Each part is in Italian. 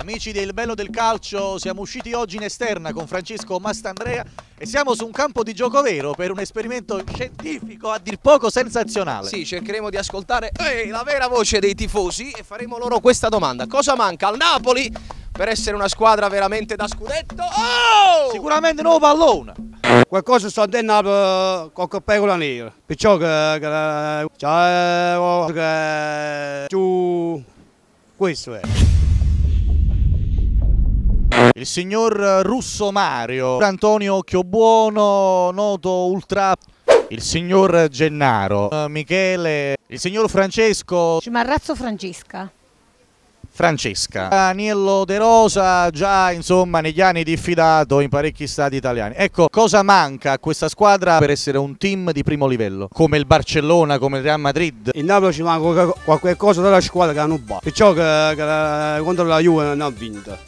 Amici del Bello del Calcio, siamo usciti oggi in esterna con Francesco Mastandrea e siamo su un campo di gioco vero per un esperimento scientifico a dir poco sensazionale. Sì, cercheremo di ascoltare eh, la vera voce dei tifosi e faremo loro questa domanda. Cosa manca al Napoli per essere una squadra veramente da scudetto? Oh! Sicuramente nuovo pallone. Qualcosa sto dentro con la pecola nera, perciò che, che, che, che giù questo è. Il signor Russo Mario, Antonio Occhiobuono, noto ultra... Il signor Gennaro, eh, Michele, il signor Francesco, Cimarrazzo Francesca. Francesca. Aniello De Rosa già insomma negli anni diffidato in parecchi stati italiani. Ecco, cosa manca a questa squadra per essere un team di primo livello? Come il Barcellona, come il Real Madrid? In Napoli ci manca qualche cosa della squadra che hanno battuto, perciò che, che contro la Juve non ha vinto.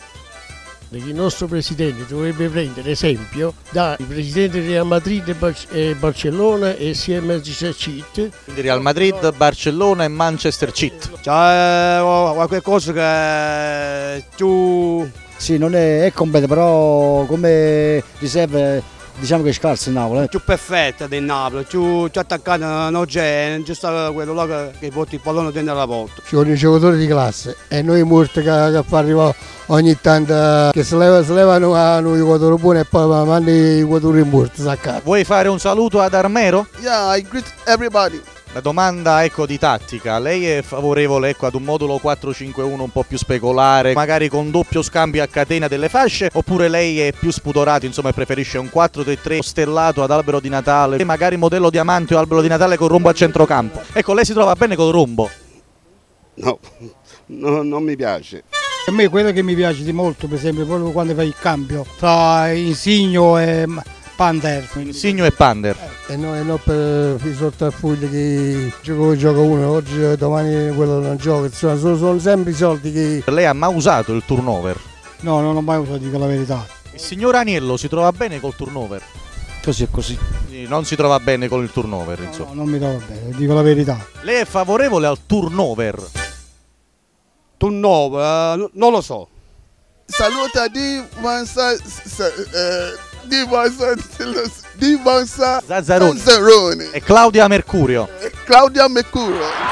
Il nostro presidente dovrebbe prendere esempio dai presidenti di Real Madrid e Bar- Barcellona e sia Manchester City. Quindi Real Madrid, Barcellona e Manchester City. C'è qualche cosa che più Sì, non è, è completo, però come riserve diciamo che è scarso il Napoli. eh. più perfetta del Napoli, più, più attaccata non c'è, non c'è stato quello là che, che porta il pallone dentro la porta. Ci vogliono i giocatori di classe e noi morti che, che fa arrivare ogni tanto che si, leva, si levano a noi giocatori buoni e poi mandano i giocatori morti a casa. Vuoi fare un saluto ad Armero? Yeah, I greet everybody. La domanda ecco di tattica, lei è favorevole ecco, ad un modulo 4-5-1 un po' più specolare, magari con doppio scambio a catena delle fasce, oppure lei è più spudorato, insomma preferisce un 4-3-3 stellato ad albero di Natale, e magari modello diamante o albero di Natale con rombo a centrocampo. Ecco, lei si trova bene col rombo. No, no, non mi piace. A me quello che mi piace di molto, per esempio, proprio quando fai il cambio tra Insigno e Panther. Insigno e Pander. E noi non per i sottaffugli che gioco, gioca uno, oggi e domani quello non gioca, insomma sono, sono sempre i soldi che... Lei ha mai usato il turnover? No, non ho mai usato, dico la verità. Il signor Aniello si trova bene col turnover? Così è così. Non si trova bene con il turnover, No, insomma. no, non mi trovo bene, dico la verità. Lei è favorevole al turnover? Tu no, eh, non lo so. Saluta di eh, di Vansa Zazzaroni. Zazzaroni. E Claudia Mercurio? Claudia Mercuro.